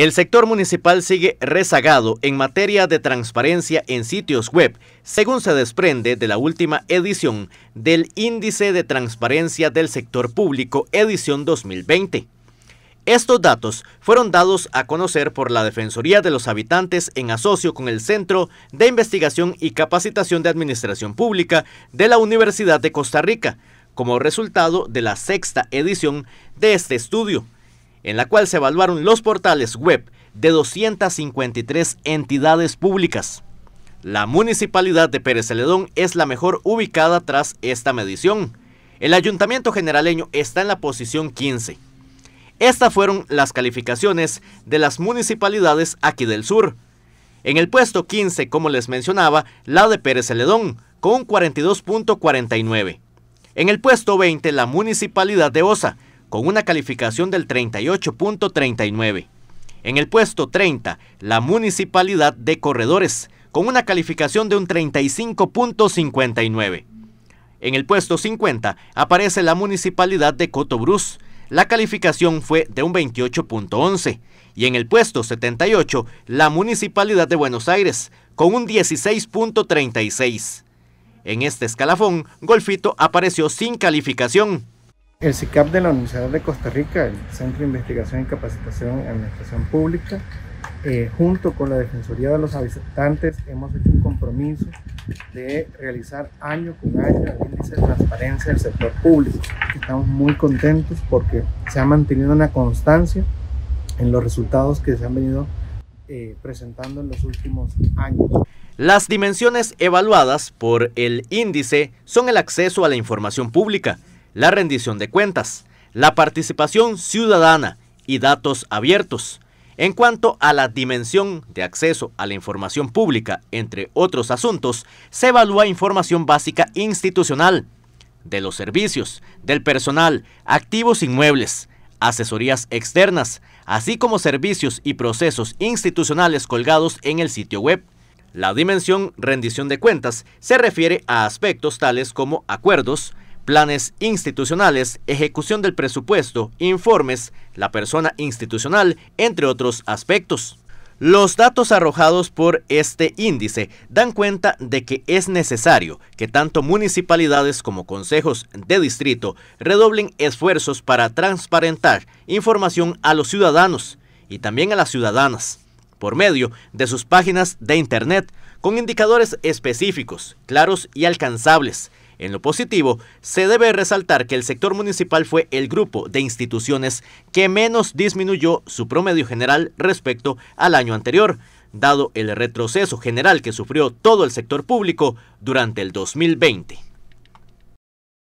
El sector municipal sigue rezagado en materia de transparencia en sitios web, según se desprende de la última edición del Índice de Transparencia del Sector Público, edición 2020. Estos datos fueron dados a conocer por la Defensoría de los Habitantes en asocio con el Centro de Investigación y Capacitación de Administración Pública de la Universidad de Costa Rica, como resultado de la sexta edición de este estudio en la cual se evaluaron los portales web de 253 entidades públicas. La municipalidad de Pérez Celedón es la mejor ubicada tras esta medición. El ayuntamiento generaleño está en la posición 15. Estas fueron las calificaciones de las municipalidades aquí del sur. En el puesto 15, como les mencionaba, la de Pérez Celedón, con un 42.49. En el puesto 20, la municipalidad de Osa, con una calificación del 38.39. En el puesto 30, la Municipalidad de Corredores, con una calificación de un 35.59. En el puesto 50 aparece la Municipalidad de Cotobruz. La calificación fue de un 28.11. Y en el puesto 78, la Municipalidad de Buenos Aires, con un 16.36. En este escalafón, Golfito apareció sin calificación. El CICAP de la Universidad de Costa Rica, el Centro de Investigación y Capacitación en Administración Pública, eh, junto con la Defensoría de los Habitantes, hemos hecho un compromiso de realizar año con año el índice de transparencia del sector público. Estamos muy contentos porque se ha mantenido una constancia en los resultados que se han venido eh, presentando en los últimos años. Las dimensiones evaluadas por el índice son el acceso a la información pública, la rendición de cuentas, la participación ciudadana y datos abiertos. En cuanto a la dimensión de acceso a la información pública, entre otros asuntos, se evalúa información básica institucional, de los servicios, del personal, activos inmuebles, asesorías externas, así como servicios y procesos institucionales colgados en el sitio web. La dimensión rendición de cuentas se refiere a aspectos tales como acuerdos, planes institucionales, ejecución del presupuesto, informes, la persona institucional, entre otros aspectos. Los datos arrojados por este índice dan cuenta de que es necesario que tanto municipalidades como consejos de distrito redoblen esfuerzos para transparentar información a los ciudadanos y también a las ciudadanas por medio de sus páginas de Internet con indicadores específicos, claros y alcanzables en lo positivo, se debe resaltar que el sector municipal fue el grupo de instituciones que menos disminuyó su promedio general respecto al año anterior, dado el retroceso general que sufrió todo el sector público durante el 2020.